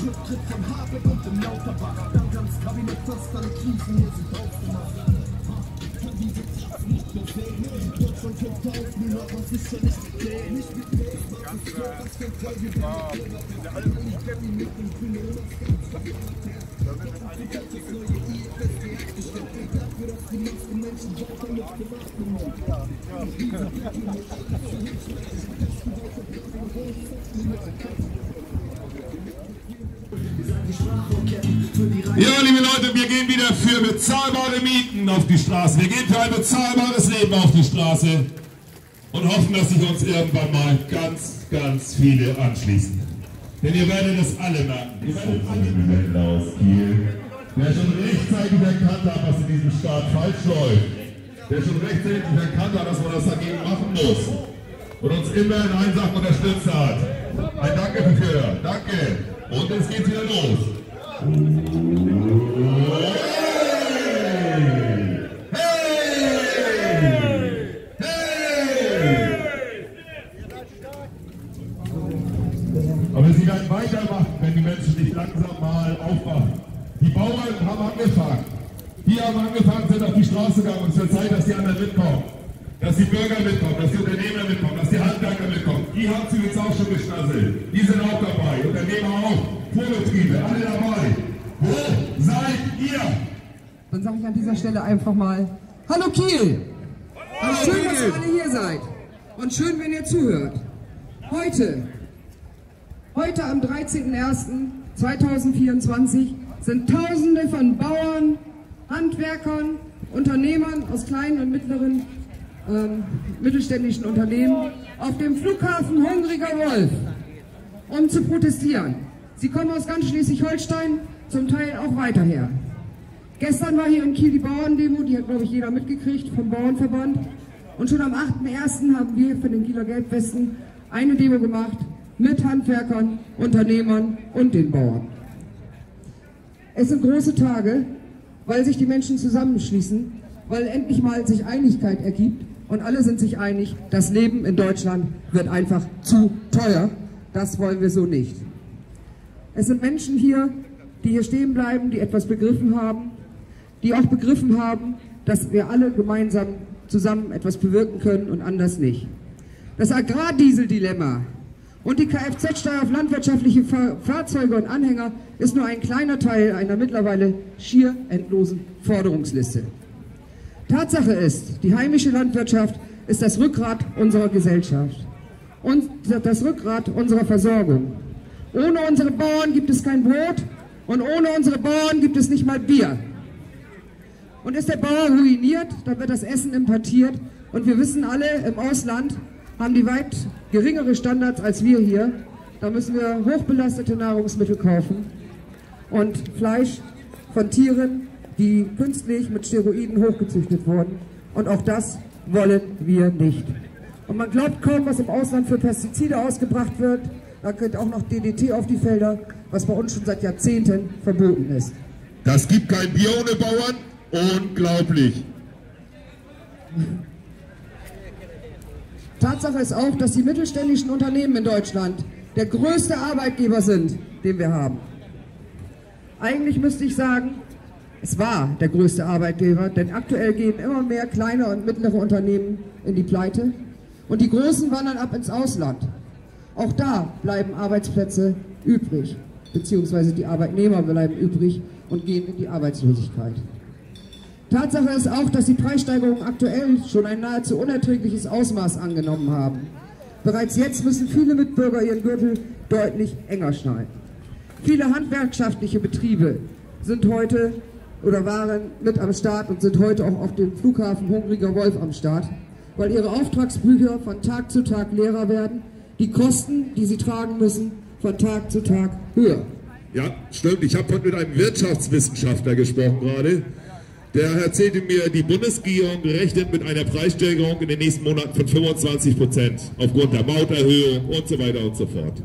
Rücktritt von Habeck und dem Lauterbach. Dank ans Kabinett, fast alle Krisen hier sind aufgemacht. Kann diese Zeit nicht sehen. Deutschland kippt auf, niemand uns ist ja nicht geklärt. Nicht geklärt, was ist klar, was für ein Teil wir werden. Und ich werde mit dem und das Ganze das neue IFSG Ja, liebe Leute, wir gehen wieder für bezahlbare Mieten auf die Straße. Wir gehen für ein bezahlbares Leben auf die Straße und hoffen, dass sich uns irgendwann mal ganz, ganz viele anschließen. Denn ihr werdet es alle merken. Ihr werdet alle Kiel, der schon rechtzeitig erkannt hat, was in diesem Staat falsch läuft. Der schon rechtzeitig erkannt hat, dass man das dagegen machen muss. Und uns immer in Sachen unterstützt hat. Ein Danke dafür. Danke. Und es geht wieder los. Aber sie werden weitermachen, wenn die Menschen nicht langsam mal aufwachen. Die Bauern haben angefangen. Die haben angefangen, sind auf die Straße gegangen und es wird Zeit, dass die anderen mitkommen. Dass die Bürger mitkommen, dass die Unternehmer mitkommen, dass die Handwerker mitkommen. Die haben sie jetzt auch schon geschnasselt. Die sind auch dabei. Unternehmer auch. Vorbetriebe, alle dabei. Wo seid ihr? Dann sage ich an dieser Stelle einfach mal Hallo Kiel! Hallo schön, dass ihr alle hier seid. Und schön, wenn ihr zuhört. Heute, heute am 13.01.2024 sind Tausende von Bauern, Handwerkern, Unternehmern aus kleinen und mittleren ähm, mittelständischen Unternehmen auf dem Flughafen Hungriger Wolf, um zu protestieren. Sie kommen aus ganz Schleswig-Holstein, zum Teil auch weiter her. Gestern war hier in Kiel die Bauerndemo, die hat, glaube ich, jeder mitgekriegt vom Bauernverband. Und schon am 8.1. haben wir für den Kieler Gelbwesten eine Demo gemacht mit Handwerkern, Unternehmern und den Bauern. Es sind große Tage, weil sich die Menschen zusammenschließen, weil endlich mal sich Einigkeit ergibt und alle sind sich einig, das Leben in Deutschland wird einfach zu teuer. Das wollen wir so nicht. Es sind Menschen hier, die hier stehen bleiben, die etwas begriffen haben, die auch begriffen haben, dass wir alle gemeinsam zusammen etwas bewirken können und anders nicht. Das Agrardieseldilemma und die Kfz-Steuer auf landwirtschaftliche Fahrzeuge und Anhänger ist nur ein kleiner Teil einer mittlerweile schier endlosen Forderungsliste. Tatsache ist, die heimische Landwirtschaft ist das Rückgrat unserer Gesellschaft und das Rückgrat unserer Versorgung. Ohne unsere Bauern gibt es kein Brot und ohne unsere Bauern gibt es nicht mal Bier. Und ist der Bauer ruiniert, dann wird das Essen importiert. Und wir wissen alle, im Ausland haben die weit geringere Standards als wir hier. Da müssen wir hochbelastete Nahrungsmittel kaufen und Fleisch von Tieren, die künstlich mit Steroiden hochgezüchtet wurden. Und auch das wollen wir nicht. Und man glaubt kaum, was im Ausland für Pestizide ausgebracht wird. Da geht auch noch DDT auf die Felder, was bei uns schon seit Jahrzehnten verboten ist. Das gibt kein Bier ohne Bauern. Unglaublich. Tatsache ist auch, dass die mittelständischen Unternehmen in Deutschland der größte Arbeitgeber sind, den wir haben. Eigentlich müsste ich sagen, es war der größte Arbeitgeber, denn aktuell gehen immer mehr kleine und mittlere Unternehmen in die Pleite und die großen wandern ab ins Ausland. Auch da bleiben Arbeitsplätze übrig, beziehungsweise die Arbeitnehmer bleiben übrig und gehen in die Arbeitslosigkeit. Tatsache ist auch, dass die Preissteigerungen aktuell schon ein nahezu unerträgliches Ausmaß angenommen haben. Bereits jetzt müssen viele Mitbürger ihren Gürtel deutlich enger schneiden. Viele handwerkschaftliche Betriebe sind heute oder waren mit am Start und sind heute auch auf dem Flughafen Hungriger Wolf am Start, weil ihre Auftragsbücher von Tag zu Tag leerer werden, die Kosten, die sie tragen müssen, von Tag zu Tag höher. Ja, stimmt. Ich habe heute mit einem Wirtschaftswissenschaftler gesprochen gerade. Der erzählte mir, die Bundesregierung rechnet mit einer Preissteigerung in den nächsten Monaten von 25 Prozent aufgrund der Mauterhöhung und so weiter und so fort.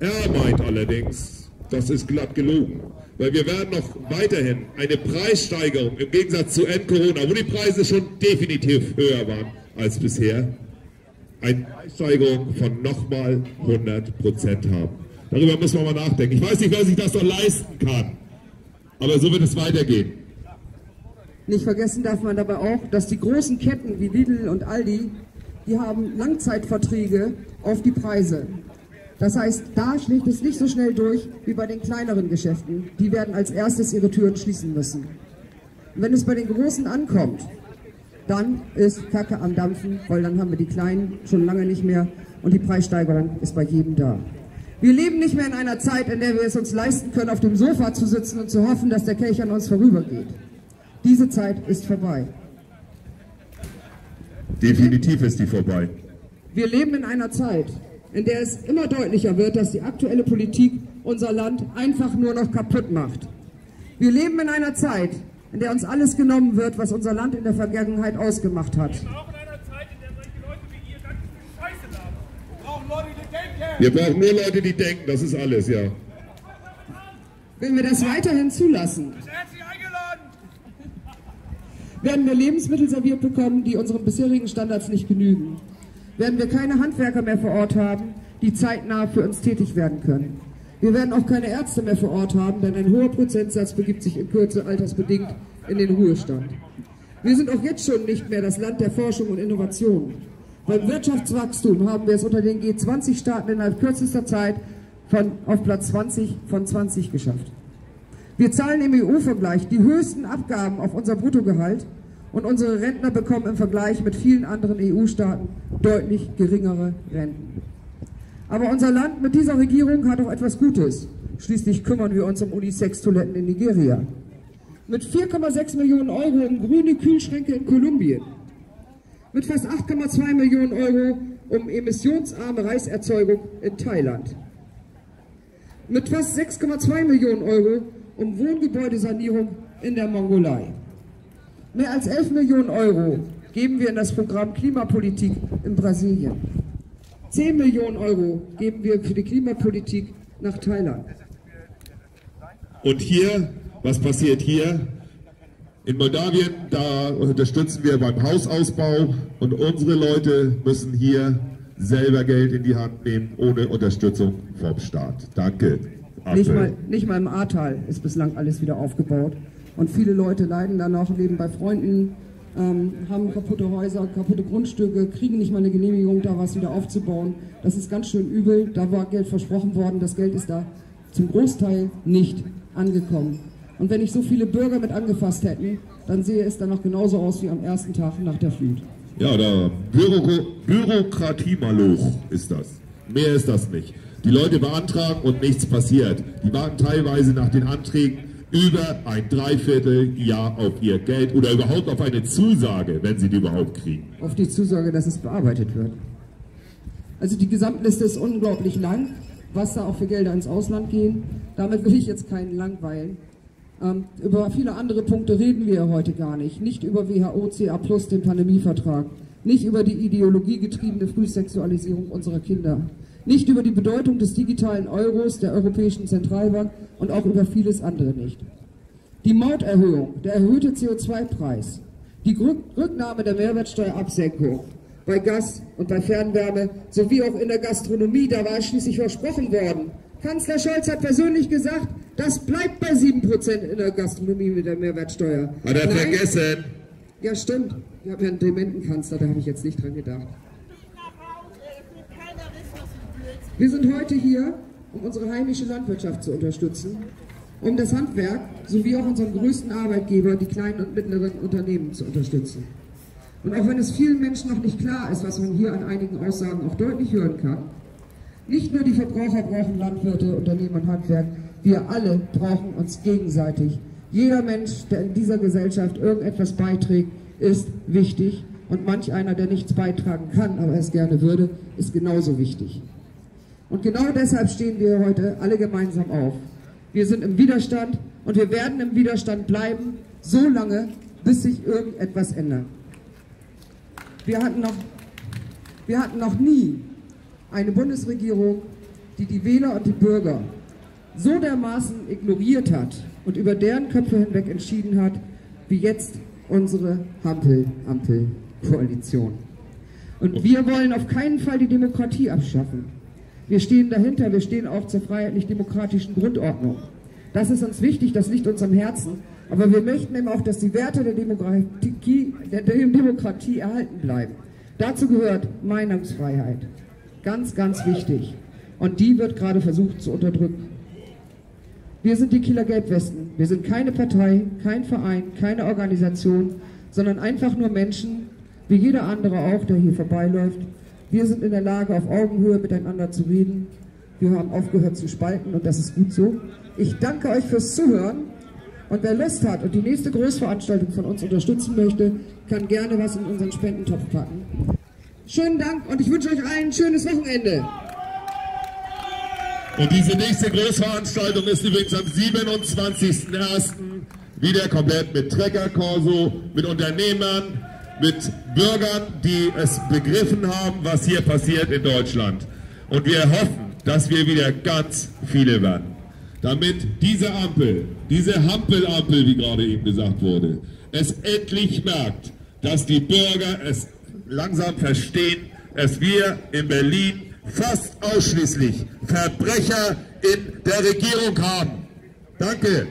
Er meint allerdings, das ist glatt gelogen. weil wir werden noch weiterhin eine Preissteigerung im Gegensatz zu End-Corona, wo die Preise schon definitiv höher waren als bisher, eine Preissteigerung von nochmal 100 Prozent haben. Darüber müssen wir mal nachdenken. Ich weiß nicht, wer sich das noch leisten kann, aber so wird es weitergehen. Nicht vergessen darf man dabei auch, dass die großen Ketten wie Lidl und Aldi, die haben Langzeitverträge auf die Preise. Das heißt, da schlägt es nicht so schnell durch wie bei den kleineren Geschäften. Die werden als erstes ihre Türen schließen müssen. Und wenn es bei den Großen ankommt, dann ist Kacke am Dampfen, weil dann haben wir die Kleinen schon lange nicht mehr und die Preissteigerung ist bei jedem da. Wir leben nicht mehr in einer Zeit, in der wir es uns leisten können, auf dem Sofa zu sitzen und zu hoffen, dass der Kelch an uns vorübergeht. Diese Zeit ist vorbei. Definitiv ist die vorbei. Wir leben in einer Zeit, in der es immer deutlicher wird, dass die aktuelle Politik unser Land einfach nur noch kaputt macht. Wir leben in einer Zeit, in der uns alles genommen wird, was unser Land in der Vergangenheit ausgemacht hat. Wir brauchen nur Leute, die denken, das ist alles, ja. Wenn wir das weiterhin zulassen, werden wir Lebensmittel serviert bekommen, die unseren bisherigen Standards nicht genügen. Werden wir keine Handwerker mehr vor Ort haben, die zeitnah für uns tätig werden können. Wir werden auch keine Ärzte mehr vor Ort haben, denn ein hoher Prozentsatz begibt sich in Kürze altersbedingt in den Ruhestand. Wir sind auch jetzt schon nicht mehr das Land der Forschung und Innovation. Beim Wirtschaftswachstum haben wir es unter den G20-Staaten innerhalb kürzester Zeit von, auf Platz 20 von 20 geschafft. Wir zahlen im EU-Vergleich die höchsten Abgaben auf unser Bruttogehalt und unsere Rentner bekommen im Vergleich mit vielen anderen EU-Staaten deutlich geringere Renten. Aber unser Land mit dieser Regierung hat auch etwas Gutes. Schließlich kümmern wir uns um Unisex-Toiletten in Nigeria. Mit 4,6 Millionen Euro um grüne Kühlschränke in Kolumbien. Mit fast 8,2 Millionen Euro um emissionsarme Reiserzeugung in Thailand. Mit fast 6,2 Millionen Euro um Wohngebäudesanierung in der Mongolei. Mehr als 11 Millionen Euro geben wir in das Programm Klimapolitik in Brasilien. 10 Millionen Euro geben wir für die Klimapolitik nach Thailand. Und hier, was passiert hier? In Moldawien, da unterstützen wir beim Hausausbau und unsere Leute müssen hier selber Geld in die Hand nehmen, ohne Unterstützung vom Staat. Danke. Nicht mal, nicht mal im Ahrtal ist bislang alles wieder aufgebaut. Und viele Leute leiden da noch, leben bei Freunden, ähm, haben kaputte Häuser, kaputte Grundstücke, kriegen nicht mal eine Genehmigung, da was wieder aufzubauen. Das ist ganz schön übel. Da war Geld versprochen worden. Das Geld ist da zum Großteil nicht angekommen. Und wenn nicht so viele Bürger mit angefasst hätten, dann sehe es dann noch genauso aus wie am ersten Tag nach der Flut. Ja, der Büro Bürokratiemaloch ist das. Mehr ist das nicht. Die Leute beantragen und nichts passiert. Die warten teilweise nach den Anträgen über ein Dreivierteljahr auf ihr Geld oder überhaupt auf eine Zusage, wenn sie die überhaupt kriegen. Auf die Zusage, dass es bearbeitet wird. Also die Gesamtliste ist unglaublich lang, was da auch für Gelder ins Ausland gehen. Damit will ich jetzt keinen langweilen. Ähm, über viele andere Punkte reden wir heute gar nicht. Nicht über WHO, CA+, den Pandemievertrag. Nicht über die ideologiegetriebene Frühsexualisierung unserer Kinder nicht über die Bedeutung des digitalen Euros der Europäischen Zentralbank und auch über vieles andere nicht. Die Mauterhöhung, der erhöhte CO2-Preis, die Rücknahme der Mehrwertsteuerabsenkung bei Gas und bei Fernwärme sowie auch in der Gastronomie, da war schließlich versprochen worden. Kanzler Scholz hat persönlich gesagt, das bleibt bei 7% in der Gastronomie mit der Mehrwertsteuer. Hat er Nein. vergessen? Ja, stimmt. Wir haben ja einen Dementenkanzler, da habe ich jetzt nicht dran gedacht. Wir sind heute hier, um unsere heimische Landwirtschaft zu unterstützen, um das Handwerk sowie auch unseren größten Arbeitgeber, die kleinen und mittleren Unternehmen, zu unterstützen. Und auch wenn es vielen Menschen noch nicht klar ist, was man hier an einigen Aussagen auch deutlich hören kann, nicht nur die Verbraucher brauchen Landwirte, Unternehmen und Handwerk, wir alle brauchen uns gegenseitig. Jeder Mensch, der in dieser Gesellschaft irgendetwas beiträgt, ist wichtig und manch einer, der nichts beitragen kann, aber es gerne würde, ist genauso wichtig. Und genau deshalb stehen wir heute alle gemeinsam auf. Wir sind im Widerstand und wir werden im Widerstand bleiben, so lange, bis sich irgendetwas ändert. Wir hatten noch, wir hatten noch nie eine Bundesregierung, die die Wähler und die Bürger so dermaßen ignoriert hat und über deren Köpfe hinweg entschieden hat, wie jetzt unsere Hampel-Ampel-Koalition. Und wir wollen auf keinen Fall die Demokratie abschaffen. Wir stehen dahinter, wir stehen auch zur freiheitlich-demokratischen Grundordnung. Das ist uns wichtig, das liegt uns am Herzen. Aber wir möchten eben auch, dass die Werte der Demokratie, der Demokratie erhalten bleiben. Dazu gehört Meinungsfreiheit. Ganz, ganz wichtig. Und die wird gerade versucht zu unterdrücken. Wir sind die Kieler Gelbwesten. Wir sind keine Partei, kein Verein, keine Organisation, sondern einfach nur Menschen, wie jeder andere auch, der hier vorbeiläuft. Wir sind in der Lage, auf Augenhöhe miteinander zu reden. Wir haben aufgehört zu spalten und das ist gut so. Ich danke euch fürs Zuhören. Und wer Lust hat und die nächste Großveranstaltung von uns unterstützen möchte, kann gerne was in unseren Spendentopf packen. Schönen Dank und ich wünsche euch allen ein schönes Wochenende. Und diese nächste Großveranstaltung ist übrigens am 27.01. wieder komplett mit Treckerkorso, mit Unternehmern, mit Bürgern, die es begriffen haben, was hier passiert in Deutschland. Und wir hoffen, dass wir wieder ganz viele werden. Damit diese Ampel, diese Hampelampel, wie gerade eben gesagt wurde, es endlich merkt, dass die Bürger es langsam verstehen, dass wir in Berlin fast ausschließlich Verbrecher in der Regierung haben. Danke.